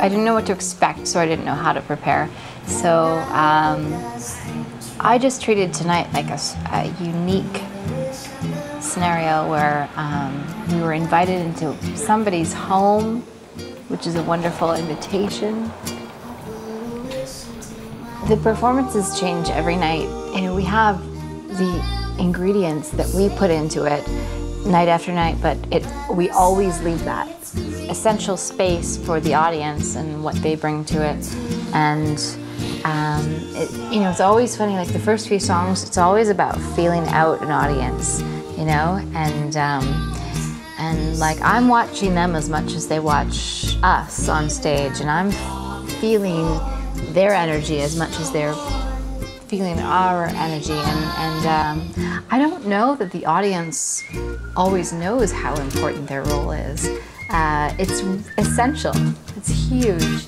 I didn't know what to expect, so I didn't know how to prepare. So um, I just treated tonight like a unique scenario where um, we were invited into somebody's home, which is a wonderful invitation. The performances change every night. Know, we have the ingredients that we put into it night after night, but it we always leave that essential space for the audience and what they bring to it. And um, it, you know, it's always funny. Like the first few songs, it's always about feeling out an audience, you know, and um, and like I'm watching them as much as they watch us on stage, and I'm feeling their energy as much as they're feeling our energy. And, and um, I don't know that the audience always knows how important their role is. Uh, it's essential. It's huge.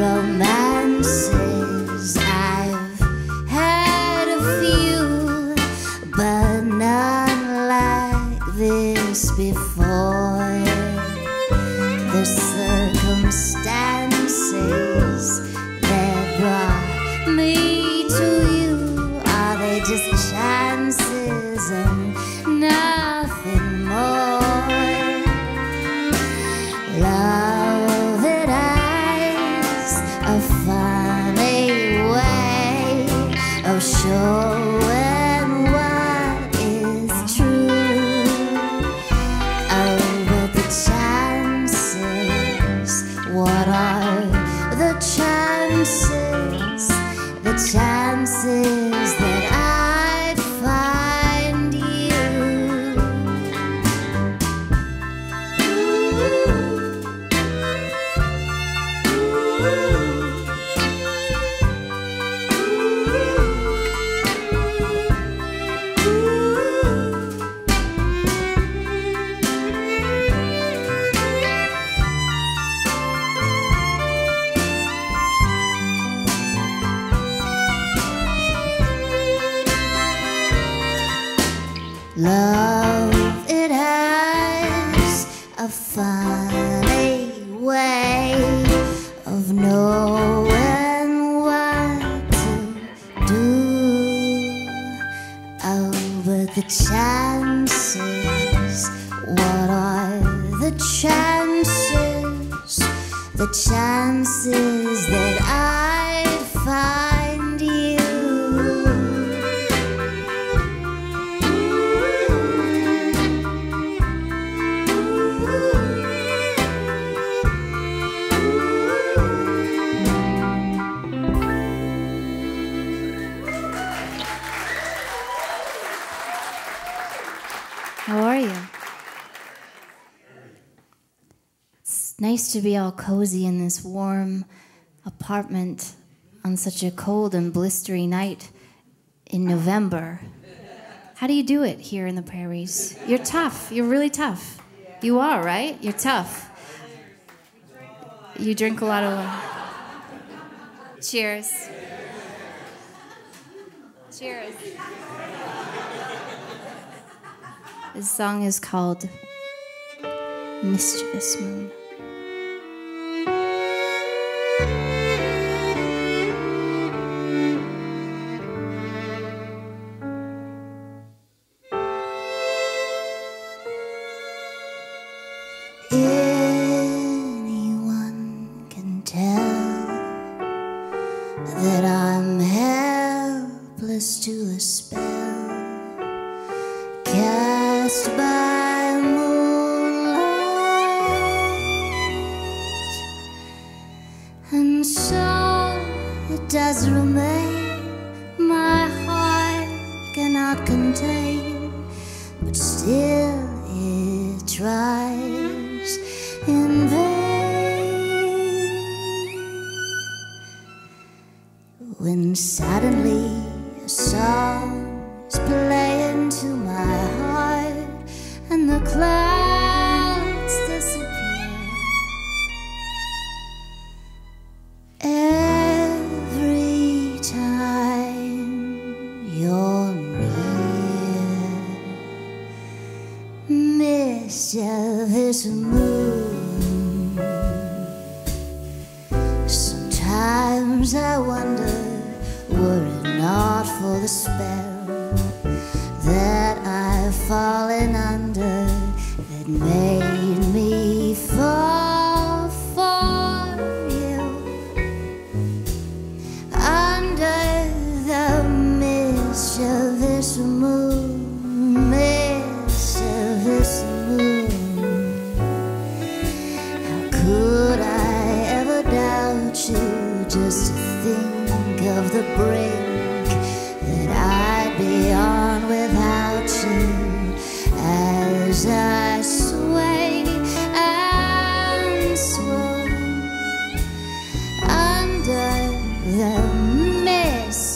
Romances, Love, nice to be all cozy in this warm apartment on such a cold and blistery night in November. How do you do it here in the prairies? You're tough. You're really tough. You are, right? You're tough. You drink a lot of wine. Cheers. Cheers. This song is called Mischievous Moon. tries in vain. When suddenly 내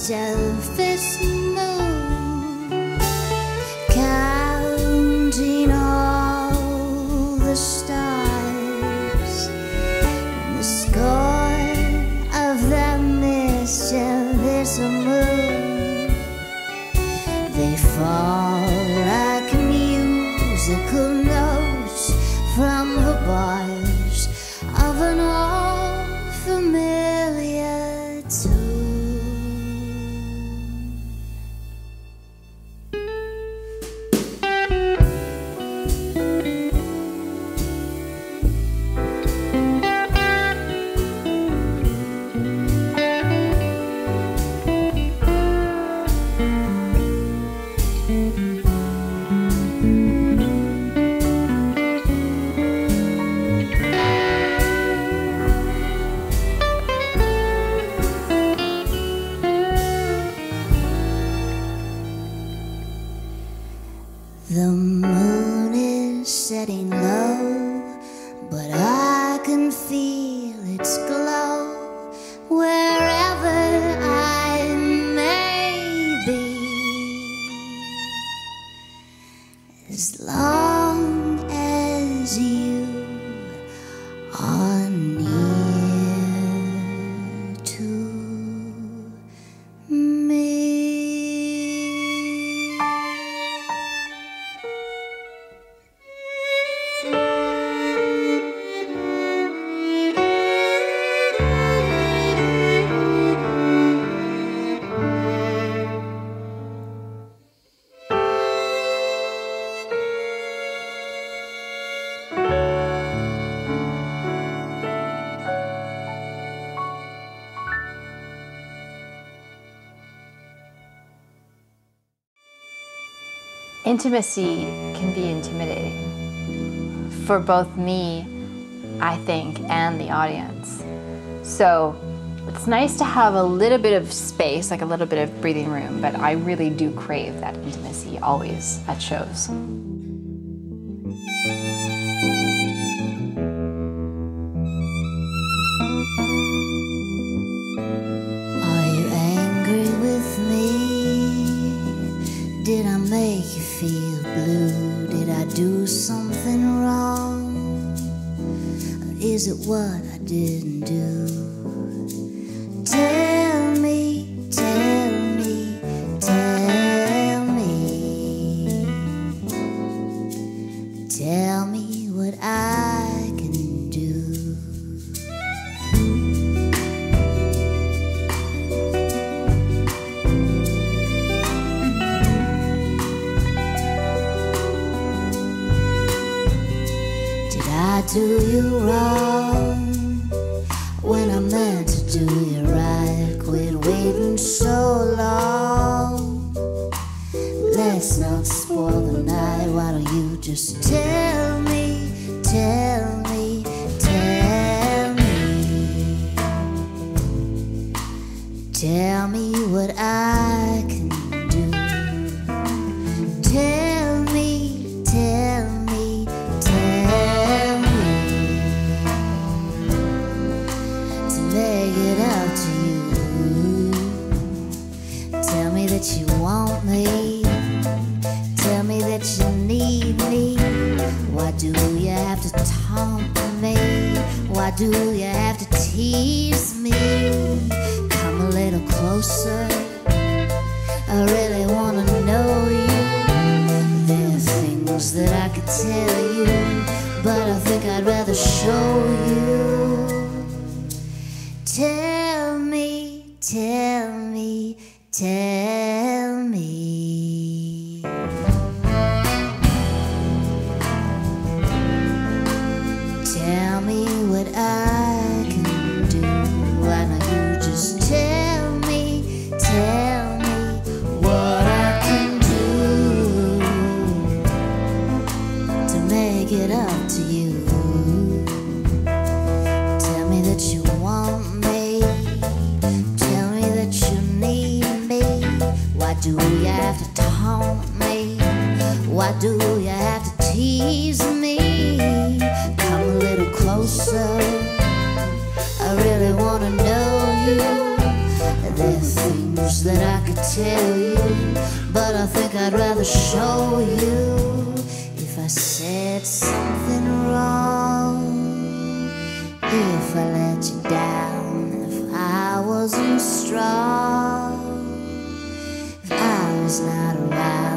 selfish. Intimacy can be intimidating for both me, I think, and the audience. So it's nice to have a little bit of space, like a little bit of breathing room, but I really do crave that intimacy always at shows. What I but I think I'd rather show you. Tell me, tell me, tell Why do you have to tease me? Come a little closer. I really wanna know you. There are things that I could tell you, but I think I'd rather show you. If I said something wrong, if I let you down, if I wasn't strong, if I was not around,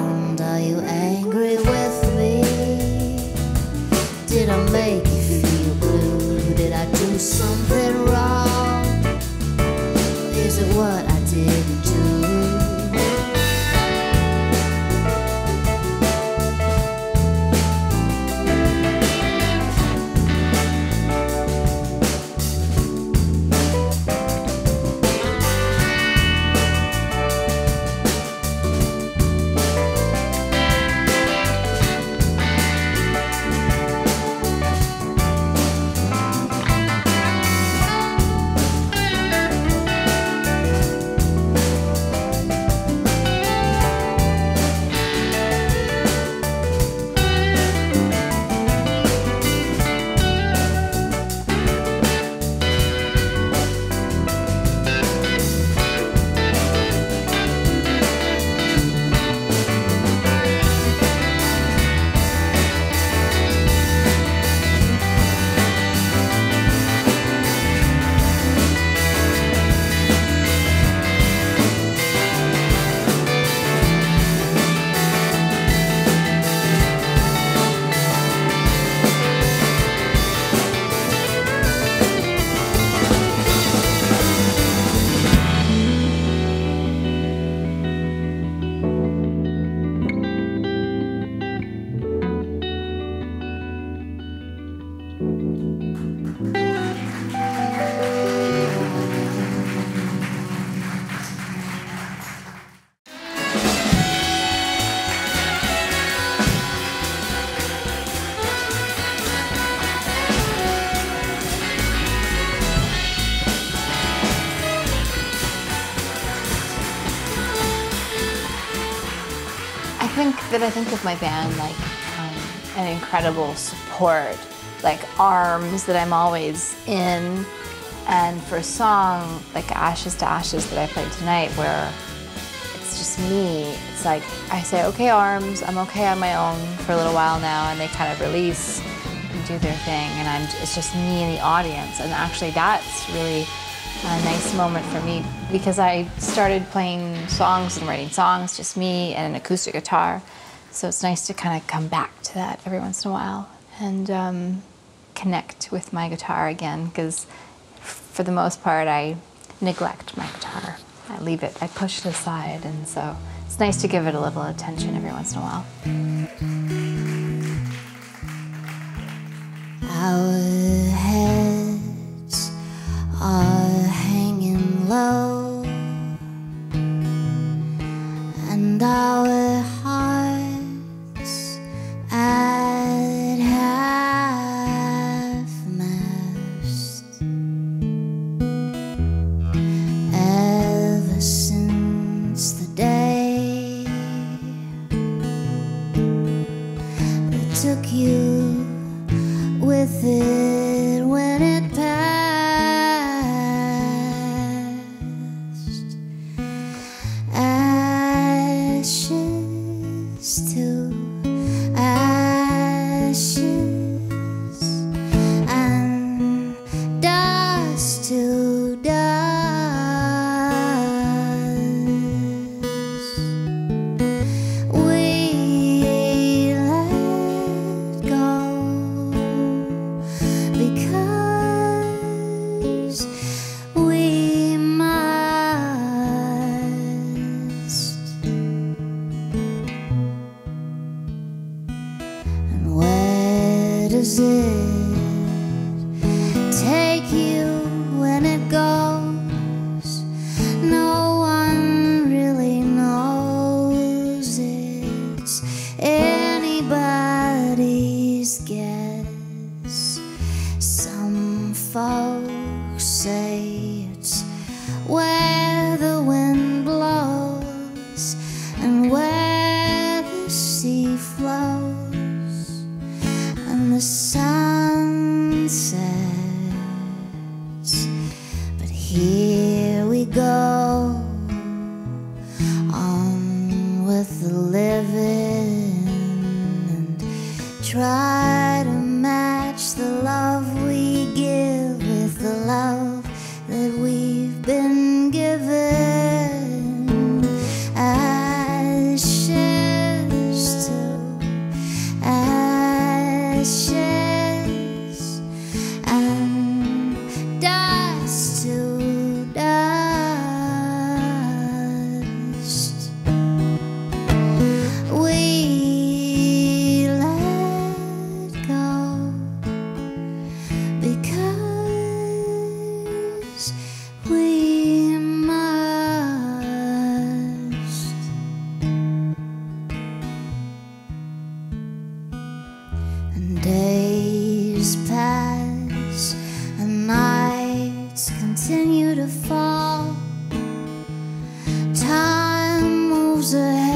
I think that I think of my band like um, an incredible support like arms that I'm always in. And for a song like Ashes to Ashes that I played tonight, where it's just me, it's like I say, okay, arms, I'm okay on my own for a little while now, and they kind of release and do their thing, and I'm it's just me and the audience. And actually, that's really a nice moment for me because I started playing songs and writing songs, just me and an acoustic guitar. So it's nice to kind of come back to that every once in a while and um, connect with my guitar again because for the most part I neglect my guitar. I leave it, I push it aside, and so it's nice to give it a little attention every once in a while. Our heads are hanging low, and our Some folks say it's where loser